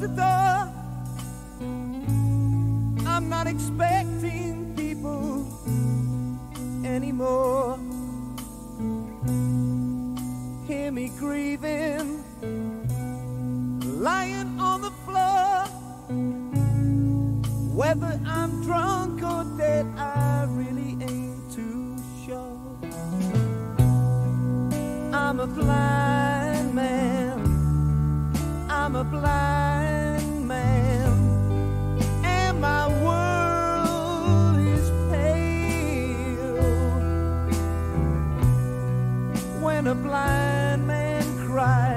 the door. I'm not expecting people anymore. Hear me grieving, lying on the floor. Whether I'm drunk or dead, I really ain't too sure. I'm a blind man. I'm a blind And a blind man cries.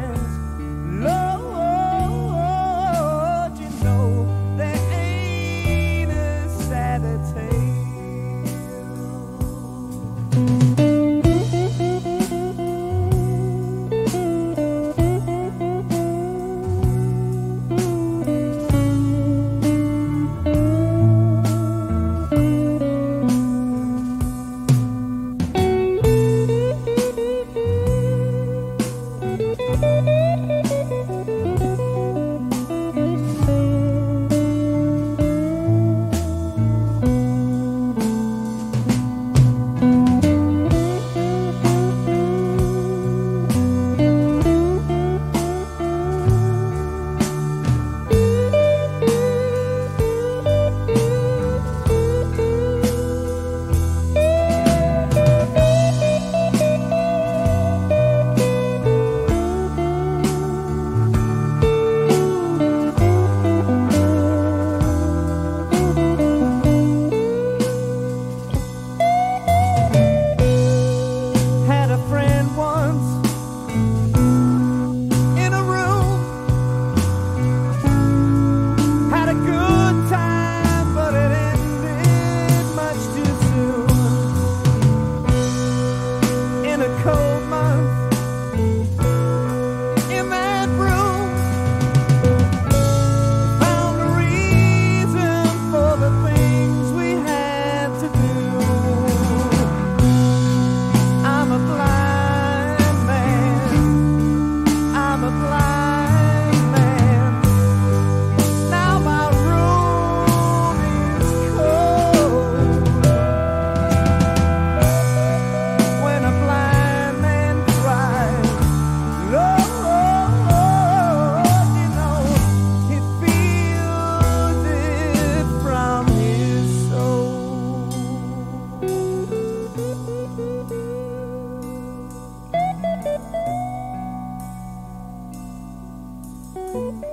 Thank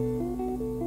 you.